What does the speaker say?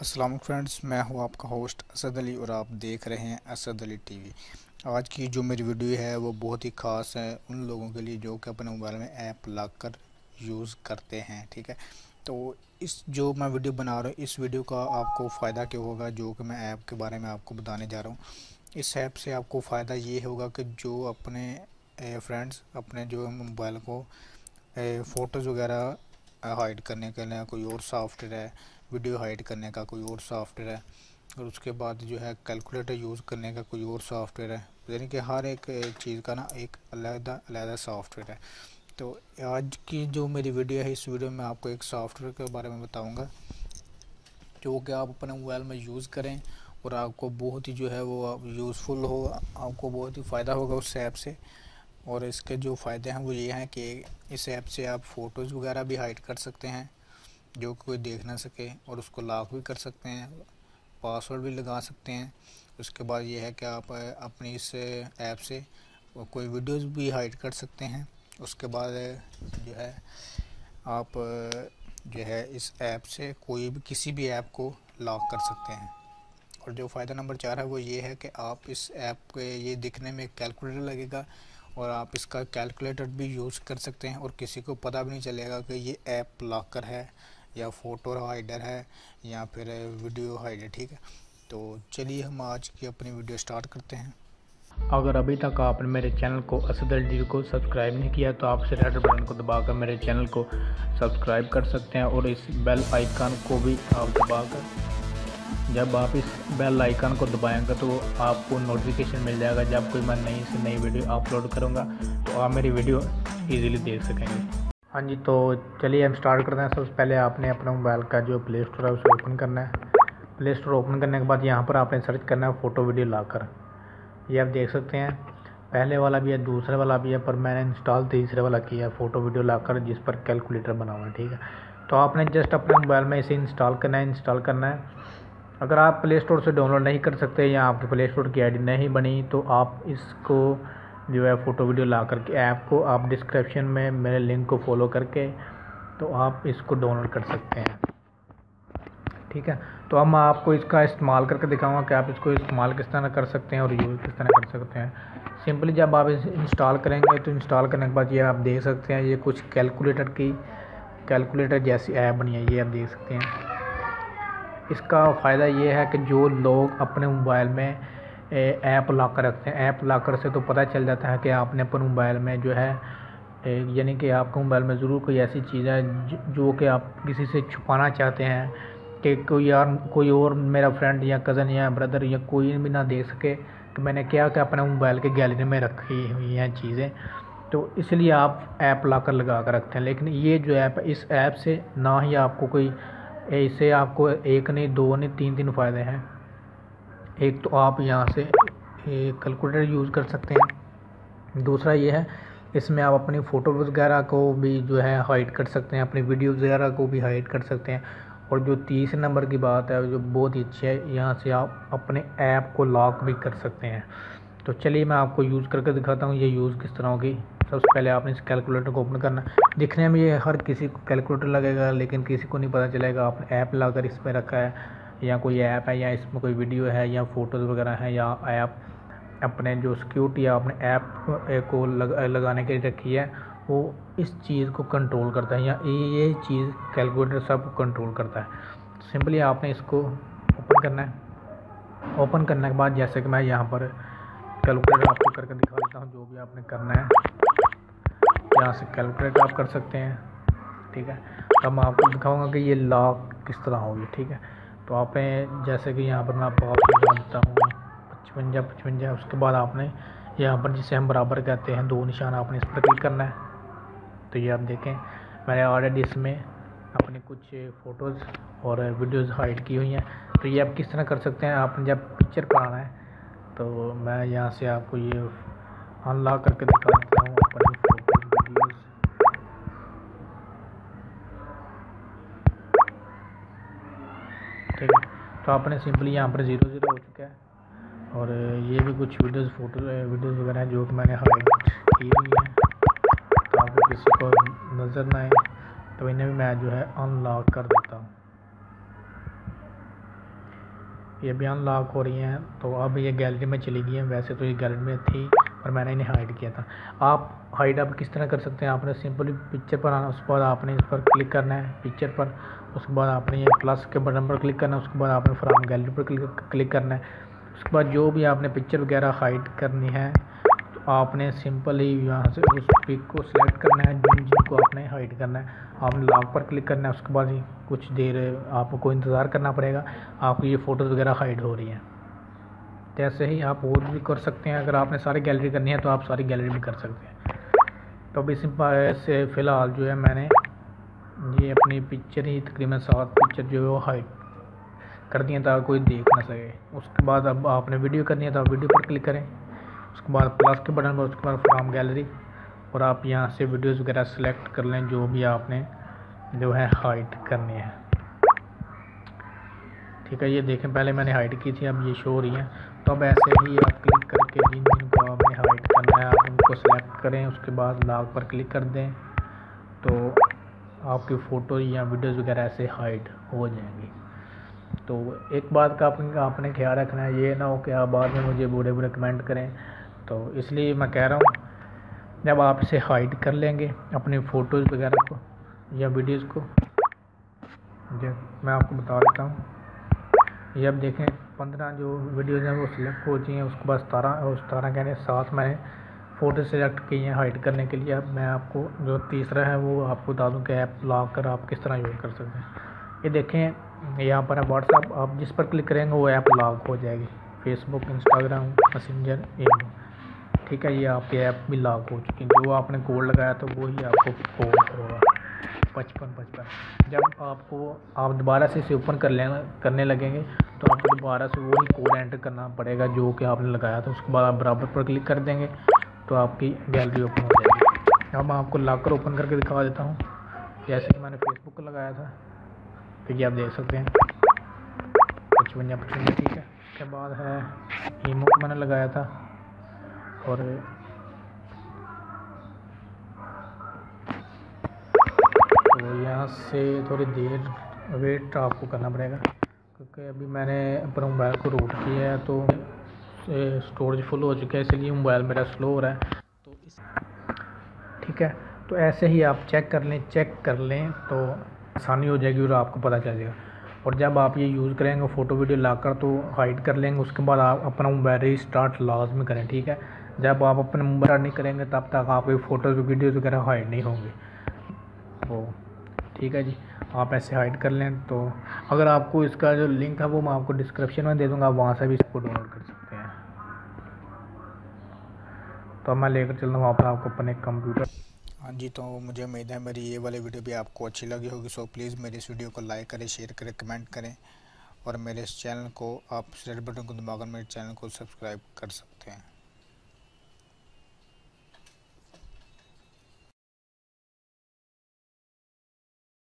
अस्सलाम फ्रेंड्स, मैं हूँ आपका होस्ट असद अली और आप देख रहे हैं असद अली टीवी। आज की जो मेरी वीडियो है, वो बहुत ही ख़ास है उन लोगों के लिए जो कि अपने मोबाइल में ऐप ला कर यूज़ करते हैं, ठीक है? तो इस जो मैं वीडियो बना रहा हूँ, इस वीडियो का आपको फ़ायदा क्या होगा, जो कि मैं ऐप के बारे में आपको बताने जा रहा हूँ। इस ऐप से आपको फ़ायदा ये होगा कि जो अपने फ्रेंड्स, अपने जो मोबाइल को फ़ोटोज़ वगैरह हाइड करने के लिए कोई और सॉफ्टवेयर है वीडियो हाइड करने का कोई और सॉफ्टवेयर है, और उसके बाद जो है कैलकुलेटर यूज़ करने का कोई और सॉफ्टवेयर है। यानी कि हर एक चीज़ का ना एक अलग अलग सॉफ्टवेयर है। तो आज की जो मेरी वीडियो है, इस वीडियो में आपको एक सॉफ्टवेयर के बारे में बताऊँगा, जो कि आप अपने मोबाइल में यूज़ करें, और आपको बहुत ही जो है वो यूज़फुल हो, आपको बहुत ही फ़ायदा होगा उस ऐप से। और इसके जो फ़ायदे हैं वो ये हैं कि इस ऐप से आप फ़ोटोज़ वगैरह भी हाइड कर सकते हैं। जो कोई देख ना सके और उसको लॉक भी कर सकते हैं, पासवर्ड भी लगा सकते हैं। उसके बाद ये है कि आप अपनी इस ऐप से कोई वीडियोस भी हाइड कर सकते हैं। उसके बाद जो है, आप जो है इस ऐप से कोई भी किसी भी ऐप को लॉक कर सकते हैं। और जो फ़ायदा नंबर चार है वो ये है कि आप इस ऐप के ये दिखने में कैलकुलेटर लगेगा और आप इसका कैलकुलेटर भी यूज़ कर सकते हैं और किसी को पता भी नहीं चलेगा कि ये ऐप लॉकर है या फ़ोटो हाइडर है या फिर वीडियो हाइडर ठीक है? तो चलिए हम आज की अपनी वीडियो स्टार्ट करते हैं। अगर अभी तक आपने मेरे चैनल को असदल टी को सब्सक्राइब नहीं किया तो आप रेड बटन को दबाकर मेरे चैनल को सब्सक्राइब कर सकते हैं और इस बेल आइकन को भी आप दबाकर। जब आप इस बेल आइकन को दबाएँगे तो आपको नोटिफिकेशन मिल जाएगा जब कोई मैं नई से नई वीडियो अपलोड करूँगा तो आप मेरी वीडियो ईज़िली देख सकेंगे। हाँ जी तो चलिए हम स्टार्ट करते हैं। सबसे पहले आपने अपना मोबाइल का जो प्ले स्टोर है, उसे ओपन करना है। प्ले स्टोर ओपन करने के बाद यहाँ पर आपने सर्च करना है फ़ोटो वीडियो लाकर ये आप देख सकते हैं। पहले वाला भी है, दूसरे वाला भी है, पर मैंने इंस्टॉल तीसरे वाला किया है फ़ोटो वीडियो लाकर जिस पर कैलकुलेटर बना हुआ है, ठीक है? तो आपने जस्ट अपने मोबाइल में इसे इंस्टॉल करना है इंस्टॉल करना है। अगर आप प्ले स्टोर से डाउनलोड नहीं कर सकते या आपके प्ले स्टोर की आईडी नहीं बनी तो आप इसको जो है फ़ोटो वीडियो ला करके ऐप को आप डिस्क्रिप्शन में मेरे लिंक को फॉलो करके तो आप इसको डाउनलोड कर सकते हैं। ठीक है? तो अब मैं आपको इसका इस्तेमाल करके दिखाऊँगा कि आप इसको इस्तेमाल किस तरह कर सकते हैं और यूज़ किस तरह कर सकते हैं। सिंपली जब आप इसे इंस्टॉल करेंगे तो इंस्टॉल करने के बाद ये आप देख सकते हैं, ये कुछ कैलकुलेटर की, कैलकुलेटर जैसी ऐप बनी है, ये आप देख सकते हैं। इसका फ़ायदा ये है कि जो लोग अपने मोबाइल में ऐप ला कर रखते हैं। ऐप ला कर से तो पता चल जाता है कि आपने अपने मोबाइल में जो है यानी कि आपके मोबाइल में ज़रूर कोई ऐसी चीज़ है जो कि आप किसी से छुपाना चाहते हैं कि कोई यार, कोई और मेरा फ्रेंड या कज़न या ब्रदर या कोई भी ना देख सके कि मैंने क्या क्या अपने मोबाइल के गैलरी में रखी हुई हैं चीज़ें। तो इसलिए आप ऐप ला कर लगा कर रखते हैं। लेकिन ये जो ऐप इस ऐप से ना ही आपको कोई इससे आपको एक नहीं, दो नहीं, तीन तीन फ़ायदे हैं। एक तो आप यहाँ से कैलकुलेटर यूज़ कर सकते हैं। दूसरा ये है, इसमें आप अपनी फ़ोटो वगैरह को भी जो है हाइड कर सकते हैं, अपनी वीडियो वगैरह को भी हाइड कर सकते हैं। और जो तीसरे नंबर की बात है, जो बहुत ही अच्छी है, यहाँ से आप अपने ऐप को लॉक भी कर सकते हैं। तो चलिए मैं आपको यूज़ करके दिखाता हूँ, ये यूज़ किस तरह होगी। सबसे पहले आपने इस कैलकुलेटर को ओपन करना दिखने में ये हर किसी को कैलकुलेटर लगेगा, लेकिन किसी को नहीं पता चलेगा, आपने ऐप ला कर इस पर रखा है। या कोई ऐप है या इसमें कोई वीडियो है या फ़ोटोज़ वगैरह हैं या ऐप अपने जो सिक्योरिटी या अपने ऐप को लग, लगाने के लिए रखी है वो इस चीज़ को कंट्रोल करता है या ये चीज़ कैलकुलेटर सब कंट्रोल करता है। सिंपली आपने इसको ओपन करना है। ओपन करने के बाद जैसे कि मैं यहाँ पर कैलकुलेटर आपको करके दिखा देता हूँ जो भी आपने करना है। यहाँ से कैलकुलेटर आप कर सकते हैं ठीक है? अब मैं आपको दिखाऊँगा कि ये लॉक किस तरह होगी ठीक है? आपने जैसे कि यहाँ पर मैं आपको जानता हूँ, पचवंजा पचवंजा, उसके बाद आपने यहाँ पर जिसे हम बराबर कहते हैं, दो निशान आपने इस पर क्लिक करना है। तो ये आप देखें, मैंने ऑलरेडी इसमें अपने कुछ फ़ोटोज़ और वीडियोज़ हाइड की हुई हैं। तो ये आप किस तरह कर सकते हैं, आपने जब पिक्चर पर आना है तो मैं यहाँ से आपको ये अनलॉक करके दिखा देता हूँ तो आपने सिंपली यहाँ पर ज़ीरो ज़ीरो हो चुका है। और ये भी कुछ वीडियोस फ़ोटो वीडियोस वगैरह हैं जो कि मैंने हाइड की हुई हैं। ताकि किसी को नज़र ना आए तो इन्हें भी मैं जो है अनलॉक कर देता हूँ। ये भी अनलॉक हो रही हैं तो अब ये गैलरी में चली गई हैं। वैसे तो ये गैलरी में थी और मैंने इन्हें हाइड किया था। आप हाइड अब किस तरह कर सकते हैं? आपने सिंपली पिक्चर पर आना, उसके बाद आपने इस पर क्लिक करना है पिक्चर पर। उसके बाद आपने ये प्लस के बटन पर क्लिक करना है, उसके बाद आपने फ्राम गैलरी पर क्लिक करना है। उसके बाद जो भी आपने पिक्चर वगैरह हाइड करनी है तो आपने सिंपल यहाँ से उस पिक को सिलेक्ट करना है, जिन जिनको आपने हाइड करना है। आपने लॉक पर क्लिक करना है, उसके बाद ही कुछ देर आपको इंतज़ार करना पड़ेगा। आपकी ये फ़ोटोज़ वगैरह हाइड हो रही हैं। जैसे ही आप और भी कर सकते हैं। अगर आपने सारी गैलरी करनी है तो आप सारी गैलरी भी कर सकते हैं। तो अभी सिंपल से फ़िलहाल जो है मैंने ये अपनी पिक्चर ही तकरीबन सात पिक्चर जो है वो हाइड कर दिए ताकि कोई देख ना सके। उसके बाद अब आपने वीडियो करनी है तो आप वीडियो पर क्लिक करें। उसके बाद प्लस के बटन पर उसके बाद फ्राम गैलरी और आप यहाँ से वीडियोज़ वगैरह सेलेक्ट कर लें जो भी आपने जो है हाइड करनी है। ठीक है, ये देखें, पहले मैंने हाइड की थी, अब ये शो हो रही है। तो अब ऐसे ही आप क्लिक करके जिन जिनको आपने हाइड करना है, आप उनको सेलेक्ट करें, उसके बाद लॉग पर क्लिक कर दें। तो आपकी फ़ोटो या वीडियोज़ वगैरह ऐसे हाइड हो जाएँगी। तो एक बात का आपने आपने ख्याल रखना है, ये ना हो कि आप बाद में मुझे बुरे बुरे कमेंट करें। तो इसलिए मैं कह रहा हूँ, जब आप इसे हाइड कर लेंगे, अपनी फ़ोटोज़ वगैरह को या वीडियोज़ को मैं आपको बता देता हूँ ये अब देखें, पंद्रह जो वीडियोज़ हैं, वो सिलेक्ट हो चुकी हैं, उसके बाद सतारह, और सतारह कहने सात मैंने फ़ोटो सेलेक्ट की हैं हाइड करने के लिए। अब मैं आपको जो तीसरा है, वो आपको बता दूँ कि ऐप ला कर आप किस तरह यूज़ कर सकते हैं। ये देखें, यहाँ पर है व्हाट्सअप आप जिस पर क्लिक करेंगे, वो ऐप लॉक हो जाएगी। फेसबुक इंस्टाग्राम मैसेंजर ईमो ठीक है, ये आपके ऐप भी लॉक हो चुकी हैं। जो आपने कोड लगाया था वही आपको कोड होगा। पचपन पचपन। जब आपको आप दोबारा से इसे ओपन कर लेना, करने लगेंगे तो आपको दोबारा से वही कोड एंटर करना पड़ेगा जो कि आपने लगाया था। उसके बाद आप बराबर पर क्लिक कर देंगे तो आपकी गैलरी ओपन हो जाएगी। अब मैं आपको लॉकर ओपन करके दिखा देता हूँ। जैसे कि मैंने फेसबुक को लगाया था ये आप देख सकते हैं। पचवंजा पचवंजा, ठीक है। उसके बाद है ईमो को मैंने लगाया था। और तो यहाँ से थोड़ी देर वेट आपको करना पड़ेगा, क्योंकि अभी मैंने अपने मोबाइल को रूट किया है तो स्टोरेज फुल हो चुका है, इसलिए मोबाइल मेरा स्लो हो रहा है। तो इस ठीक है तो ऐसे ही आप चेक कर लें चेक कर लें तो आसानी हो जाएगी और आपको पता चल जाएगा। और जब आप ये यूज़ करेंगे फ़ोटो वीडियो लाकर तो हाइड कर लेंगे, उसके बाद आप अपना मोबाइल रीस्टार्ट लाजमी करें, ठीक है? जब आप अपने मोबाइल नहीं करेंगे, तब तक आपकी फ़ोटोज़ वीडियोज़ वगैरह हाइड नहीं होंगे। तो ठीक है जी, आप ऐसे हाइड कर लें तो अगर आपको इसका जो लिंक है वो मैं आपको डिस्क्रिप्शन में दे दूँगा, आप वहाँ से भी इसको डाउनलोड कर सकते हैं। तो मैं लेकर चल रहा हूँ, वहाँ पर आपको अपने कंप्यूटर हाँ जी तो मुझे उम्मीद है मेरी ये वाली वीडियो भी आपको अच्छी लगी होगी सो प्लीज़ मेरी इस वीडियो को लाइक करें शेयर करें कमेंट करें और मेरे इस चैनल को आप रेड बटन को दबाकर मेरे चैनल को सब्सक्राइब कर सकते हैं।